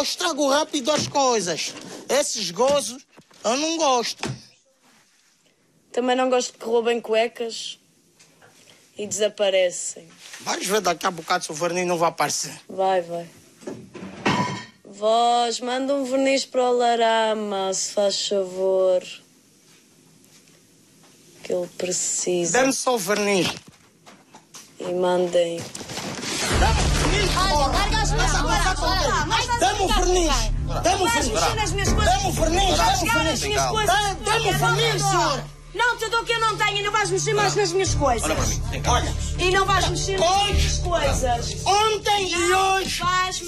eu estrago rápido as coisas. Esses gozos eu não gosto. Também não gosto que roubem cuecas e desaparecem. Vais ver daqui a bocado se o verniz não vai aparecer. Vai, vai. Vós, manda um verniz para o Larama, se faz favor. Que ele precisa. Dê-me só o verniz. E mandem. Larga verniz. Dê-me o Vais verniz. mexer nas minhas coisas. Dê-me o verniz. Vais Dê-me o verniz. o não te dou. senhor. Não te dou que eu não tenho e não vais mexer mais nas minhas coisas. Olha para mim, tem calma. Olha, E não vais mexer nas minhas coisas. ontem e Não hoje,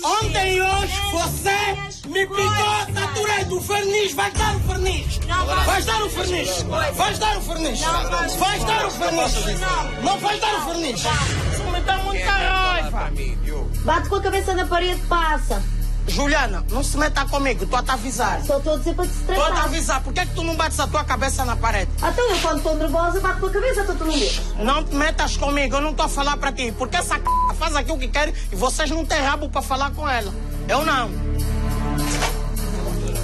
ontem e hoje, você me coisas. saturei do verniz. Vais dar o verniz. Não vais dar o verniz. Vais dar o verniz. Não vais dar o verniz. Não. Não vais dar o verniz. Isso me dá muita raiva. Bate com a cabeça na parede, passa. Juliana, não se meta comigo. Estou a te avisar. Só estou a dizer para te Estou a te tratar. avisar. Por que, é que tu não bates a tua cabeça na parede? Então eu quando estou nervosa bato com a cabeça, então tu não vês. Não te metas comigo, eu não estou a falar para ti. Porque essa c... faz aquilo que quer e vocês não têm rabo para falar com ela. Eu não.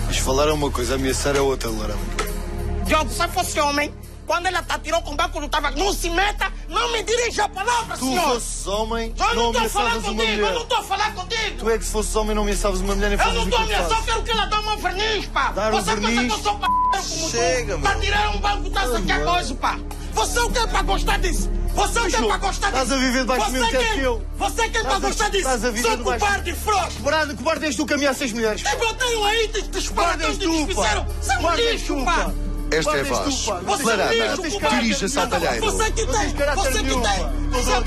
Mas falar é uma coisa, ameaçar é outra, Larama. Diogo, se fosse homem, quando ela te atirou com o banco do tabaco, não se meta, não me dirija a palavra, Tu senhor. fosses homem, Eu não não falar ameaçavas uma contigo, eu não mulher. estou a falar contigo. Tu é que se fosses homem não ameaçavas uma mulher nem Eu não estou a que eu fazes. quero que ela dê uma verniz, pá. Dar Você pensa verniz? que eu sou p... como Chega, tu? Para tirar um banco, estás aqui a coisa, pá. Você o que é para gostar disso? Você o que é para gostar disso? estás a viver debaixo do Você mesmo teto quem? que eu. Você é para Estás a- gostar disso? estás a viver Sou cobarde e frouxo. Cobarde, cobarde és tu que ameaças mulheres. Tipo, eu tenho aí tu, que pá. fizeram. São lixo, tu, pá. Esta é a voz. tu, pá. Você Larama, é cobarde. dirija-se ao talheiro. Você que tem, você que tem. Você é.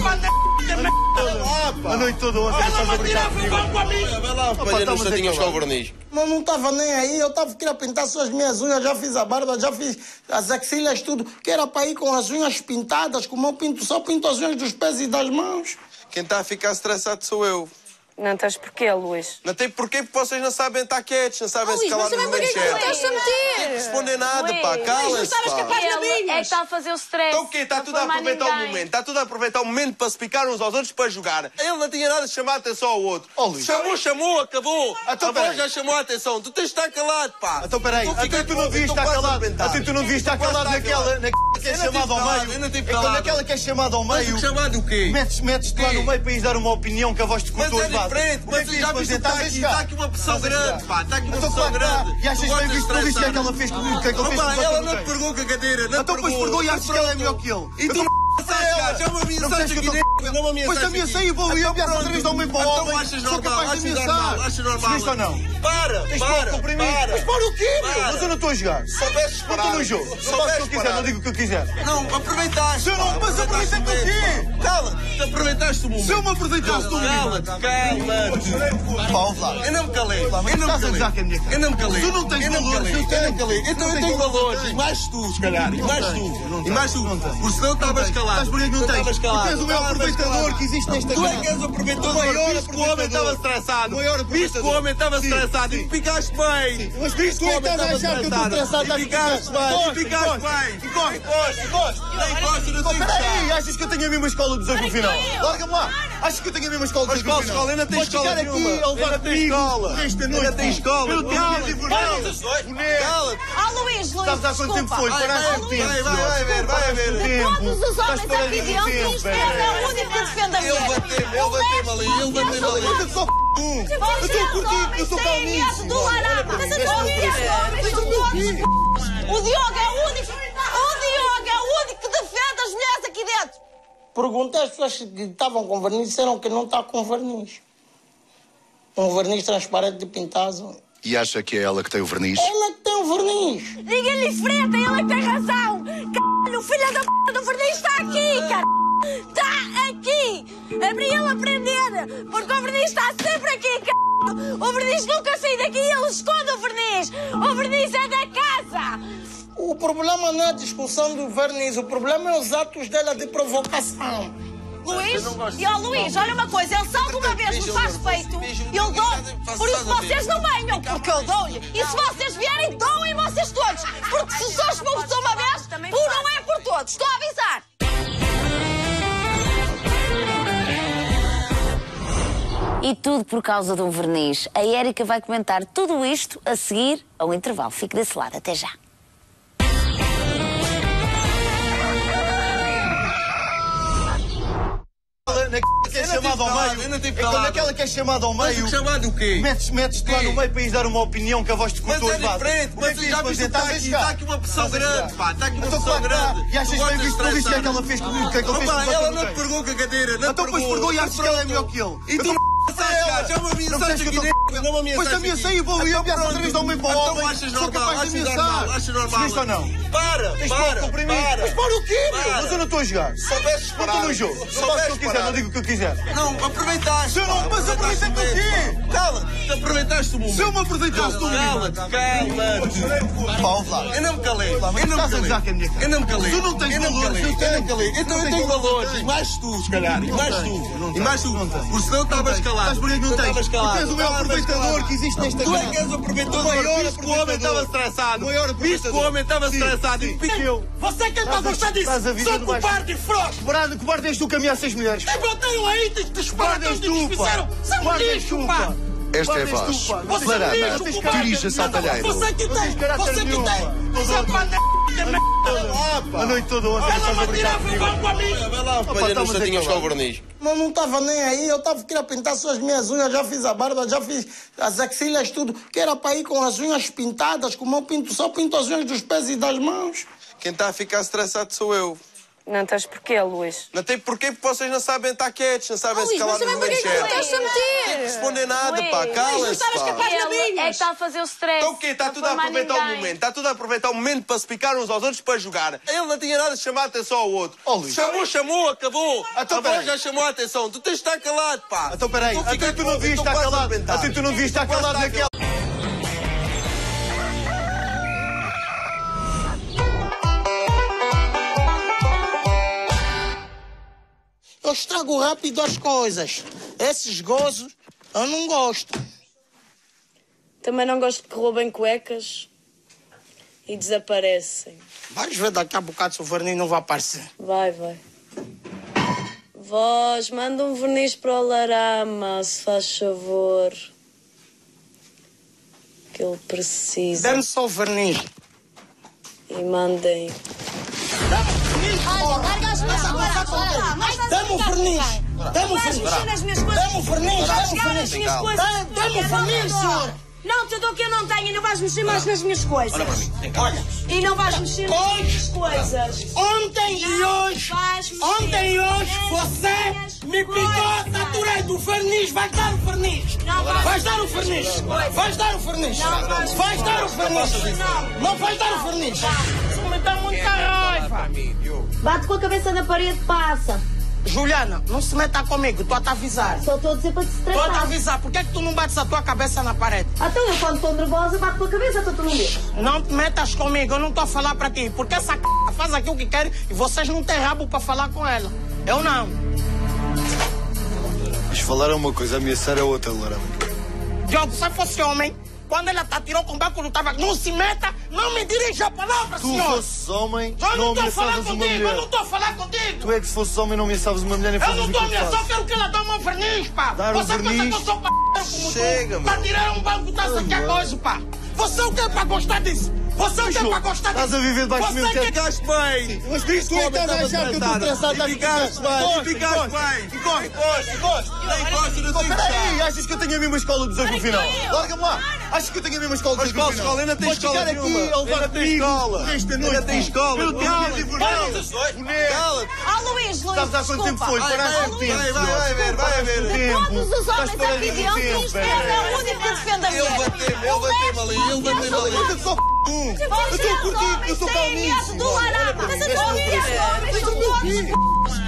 A noite toda ontem Ela estás a me brincar tirava o comigo. banco a mim. Vai lá, estamos nos satinhos com o verniz. Mas não estava nem aí, eu estava queria pintar só as minhas unhas, já fiz a barba, já fiz as axilas, tudo. Que era para ir com as unhas pintadas, como eu pinto, só pinto as unhas dos pés e das mãos. Quem está a ficar estressado sou eu. Não tens porquê, Luís? Não tem porquê, porque vocês não sabem estar quietos, não sabem se Luís, calar mas no também momento para que é que certo. estás a meter? Não responder nada, pá, Luís, estavas pá. capaz- Ele nabinhos. é que está a fazer o stress. Então o quê? Está tudo a aproveitar o ninguém. momento. Está tudo a aproveitar o momento para se picar uns aos outros para jogar. Ele não tinha nada de chamar a atenção ao outro. Ó, Luís. Chamou, chamou, acabou. Então, peraí. já chamou a atenção. Tu tens de estar calado, pá. Então peraí, Tu até ficas tu não tu estar calado. Até tu não devias estar calado naquela, que é chamada ao meio. É. Naquela que é chamada ao Mas meio. chamado o quê? Metes, metes-te lá no meio para ir dar uma opinião que a voz te Mas cortou é Como é mas que já viste, fazer? está aqui, está aqui uma pressão a grande, pá, está aqui uma Então, pressão que grande. E achas Tu bem visto de tudo isto que estressar. aquela fez comigo? O que é que ele fez Opa, com ela não te pegou com a cadeira, não Então te depois pegou e achas que ela é melhor que ele. E tu Então, ameaçaste, já me Não ameaçaste percebes que aqui eu tô- não me ameaçaste Pois ameacei aqui. e vou Então ameaço outra vez de homem para Então homem. achas Sou normal, achas normal, achas normal. Viste ou não? Para, para, para. Mas para o quê, meu? Mas eu não estou a jogar. Se soubesses parar. estou no jogo. Se Eu faço o que eu quiser, não digo o que eu quiser. Não, aproveitaste. Eu não- mas aproveitaste o quê? Cala-te, aproveitaste o momento. Se eu me aproveitasse do Cala-te, cala-te. Pá, ouve lá. Eu não me calei. Lá, mas Eu não estás a gozar com a minha cara. Eu não me calei. Tu não tens eu não eu não me calei. tenho. Então eu tens tenho valores. valores. E mais tu, se calhar. E mais tu. E mais tu. Não tens. Porque senão estavas calado. Sabes porquê que não tens? Porque és o maior aproveitador que existe nesta Tu é casa. que és o aproveitador. O maior o homem estava aproveitador. estressado. O Viste que o homem estava estressado. E ficaste bem. Mas Viste é que estás a achar que eu estou estressado, E estás ficaste bem. E ficaste bem. encosta, Encosta, encosta. Encosta, não que peraí, achas que eu tenho a mesma escola de desafio final? Larga-me lá. Achas que eu tenho a mesma escola de Mas desafio qual final? escola? Ainda Podes escola ficar aqui nenhuma. a levar comigo Ainda tem escola. Eu tenho Cala-te. a divulgar. Cala-te. Boneco. Cala-te. Ah, Luís, Luís, Sabes há quanto tempo foi? Vai, Paraste vai, o tempo. vai, vai, vai ver, vai ver. Tempo. Todos os homens aqui tempo, isto velho. é o único que defende a Ele mulher. bateu-me, ele bateu-me ali, ele bateu-me ali. Sou f***. Eu estou a curtir, eu sou calmíssimo. do Larama. Mas eu vi este homem, são todos O Diogo é o único, o Diogo é o único que defende as mulheres aqui dentro. Perguntei às pessoas que estavam com verniz, disseram que não está com verniz. Um verniz transparente de pintado. E acha que é ela que tem o verniz? Ela que tem o verniz. Diga-lhe frente, ele é que tem razão. Caralho, o filho da p do verniz está aqui, cara. Está aqui. Para ele aprender. Porque o verniz está sempre aqui, cara. O verniz nunca sai daqui, ele esconde o verniz. O verniz é da casa. O problema não é a discussão do verniz, o problema é os atos dela de provocação. Luís, e ó Luís, olha uma coisa, ele se alguma vez me faz feito, eu dou. Por isso vocês não venham, porque eu dou-lhe. E se vocês vierem, doem vocês todos. Porque se só expulsou uma vez, por não é por todos. Estou a avisar. E tudo por causa de um verniz. A Érica vai comentar tudo isto a seguir ao intervalo. Fique desse lado. Até já. Naquela que é chamada ao meio. É quando aquela que é chamada ao Mas meio. o chamado o quê? Metes, metes-te lá no meio para ires dar uma opinião que a voz te Mas cortou é as bases. diferente, é mas que já viste, está a aqui, está aqui uma pressão a grande, pá, está aqui uma Então, pressão grande. E achas Tu bem visto de não viste o que é que ela fez comigo? O que é que ele Opa, fez com ela não te pegou com a cadeira, não Então te depois pegou e achas que ela é melhor que ele. E tu Então, ela. já me Não ameaçaste percebes que aqui eu dentro, tô- não me ameaçaste Pois ameacei aqui. e vou Então ameaço pronto. outra vez de homem para Então homem. achas Sou normal, achas ameaçar. normal, achas normal. Viste ou não? Para, para, para, para. Mas para o quê, meu? Para. Mas eu não estou a jogar. Se soubesses Não parar. estou no jogo. Se Eu faço o que eu quiser, não digo o que eu quiser. Não, aproveitaste. Eu mas aproveitaste aproveitei-te o quê? Cala-te, aproveitaste o momento. Se eu me aproveitasse do Cala-te, cala-te. Ouve lá. Eu não me calei. Eu não me calei. Eu não me. Tu não tens calei. eu não me calei. Então eu tens tenho valores. E mais tu, se calhar. E mais tu. E mais tu. Porque senão estavas calado. Sabes porquê que não tens? Porque és o maior aproveitador que existe nesta Tu é casa. que és o aproveitador. O maior Viste que o homem estava estressado. O Viste que o homem estava estressado. E pique eu. Você que está a gostar disso? Sou cobarde e frouxo! Cobarde, cobarde és tu que ameaças as mulheres. É Eu tenho aí és que eles tu, pá. São lixo, pá! Esta é a voz. é cobarde. dirige-se ao talheiro. Você que Não tem! Você que tem! Você é de merda! A noite toda ontem Ela estás a brincar comigo. Vai lá, Opa, apanha estamos nos a tatinhos com calar. o verniz. Não, não estava nem aí, eu estava queria pintar só as minhas unhas, já fiz a barba, já fiz as axilas, tudo, que era para ir com as unhas pintadas, como eu pinto, só pinto as unhas dos pés e das mãos. Quem está a ficar estressado sou eu. Não tens porquê, Luís? Não tem porquê porque vocês não sabem estar quietos, não sabem Oh, se calar mas no também para que é que momento tu certo. estás a? Não responder nada, pá, Luís, cala-se, Luís, estavas pá. Ele é que está a fazer o stress. Então o quê? Está Não tudo a aproveitar o momento. Está tudo a aproveitar o momento para se picar uns aos outros para jogar. Ele não tinha nada de chamar a atenção ao outro. Oh, Luís. chamou, chamou, acabou. Então, Agora peraí. já chamou a atenção. Tu tens de estar calado, pá. Então peraí, Tu até ficas tu não devias estar calado. Até tu não devias estar calado naquela. Estrago rápido as coisas. Esses gozos eu não gosto. Também não gosto que roubem cuecas e desaparecem. Vais ver daqui a bocado se o verniz não vai aparecer. Vai, vai. Vós, manda um verniz para o Larama, se faz favor. Que ele precisa. Dê-me só o verniz. E mandem. Olha, larga as minhas coisas. Dê-me o verniz. Dê-me o verniz. Dê-me o verniz. Dê-me o verniz. senhor. Não te dou que eu não tenho e não vais mexer mais nas minhas coisas. Olha para mim. Olha, E não vais mexer nas minhas coisas. ontem e Não hoje, vais mexer ontem e hoje, você me picou, coisas. saturei do verniz. Vais dar o verniz. Vais dar o verniz. Vais dar o verniz. Vais dar o verniz. Não. Não vais dar o verniz. Dá muita raiva. Bate com a cabeça na parede, passa. Juliana, não se meta comigo, estou a te avisar. Só estou a dizer para te Estou a te estressar. avisar, por que, é que tu não bates a tua cabeça na parede? Então eu quando estou nervosa bato com a cabeça, então tu não. Não te metas comigo, eu não estou a falar para ti, porque essa c... faz aquilo que quer e vocês não têm rabo para falar com ela. Eu não. Mas falar é uma coisa, ameaçar é outra, Larão. Diogo, se eu fosse homem, quando ela te atirou com o banco do tabaco, não se meta, não me dirija a palavra, Tu senhor. fosses homem, Eu não não falar ameaçavas uma contigo, eu não mulher. estou a falar contigo. Tu é que se fosses homem não ameaçavas uma mulher nem Eu não estou a ameaçar, eu faço. quero que ela dê uma verniz, pá. Dar Você pensa verniz? que eu sou p... como Chega, tu? Para tirar um banco, tá aqui a coisa, pá. Você o que é para gostar disso? Você é para gostar disso? Estás a viver debaixo do Você meu que teto. Ficaste bem! Mas é que estás a achar que eu estou estressado, E ficaste bem! Encosta, E ficaste encosta, bem! encosta, encosta, encosta. Nem gosto, não tenho Peraí, achas que eu tenho a mesma escola de desafio final? Larga-me lá! Achas que eu tenho a mesma escola de Mas desafio qual final? escola? Ainda tem escola ficar aqui nenhuma. a levar tem comigo resto da Ainda noite. tem escola. Eu te Cala-te. Ah, Luís, Luís, Sabes há quanto tempo foi? Paraste o tempo. vai, vai, vai ver, vai ver. Todos os homens aqui tempo, isto velho. é o único que defende a mulher. ele bateu-me ali, ele bateu-me ali. Eu sou f***. Eu estou a curtir, eu sou calmíssimo. Do Larama, mas eu são todos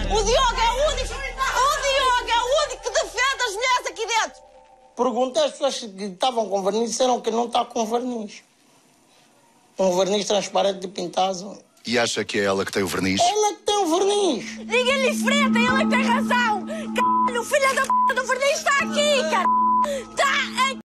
O Diogo é o único, o Diogo é o único que defende as mulheres aqui dentro. Perguntei às pessoas que estavam com verniz, disseram que não está com verniz. Um verniz transparente de pintado. E acha que é ela que tem o verniz? Ela que tem o verniz. Ninguém lhe frente, ele é que tem razão. Caralho, o filho da p do verniz está aqui, cara. Está aqui.